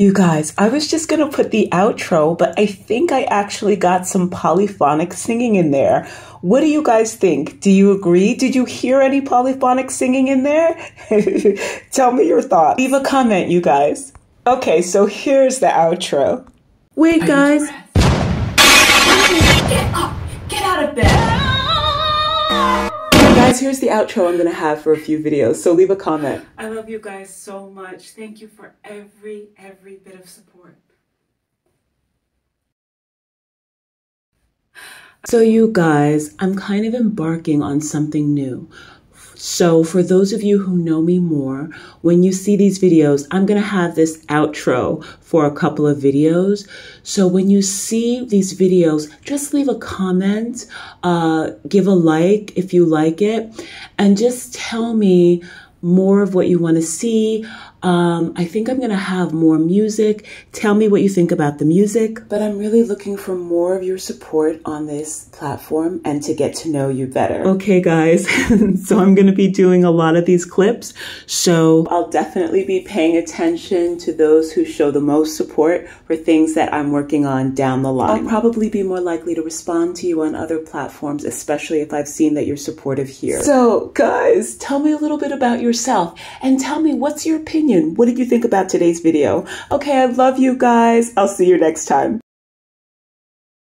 You guys, I was just gonna put the outro, but I think I actually got some polyphonic singing in there. What do you guys think? Do you agree? Did you hear any polyphonic singing in there? Tell me your thoughts. Leave a comment, you guys. Okay, so here's the outro. Wait, guys. Guys, here's the outro I'm gonna have for a few videos, so leave a comment. I love you guys so much. Thank you for every, every bit of support. So, you guys, I'm kind of embarking on something new. So, for those of you who know me more, when you see these videos, I'm going to have this outro for a couple of videos. So, when you see these videos, just leave a comment, uh, give a like if you like it, and just tell me more of what you want to see. Um, I think I'm going to have more music. Tell me what you think about the music. But I'm really looking for more of your support on this platform and to get to know you better. Okay, guys. so I'm going to be doing a lot of these clips. So I'll definitely be paying attention to those who show the most support for things that I'm working on down the line. I'll probably be more likely to respond to you on other platforms, especially if I've seen that you're supportive here. So, guys, tell me a little bit about yourself and tell me what's your opinion. What did you think about today's video? Okay, I love you guys. I'll see you next time.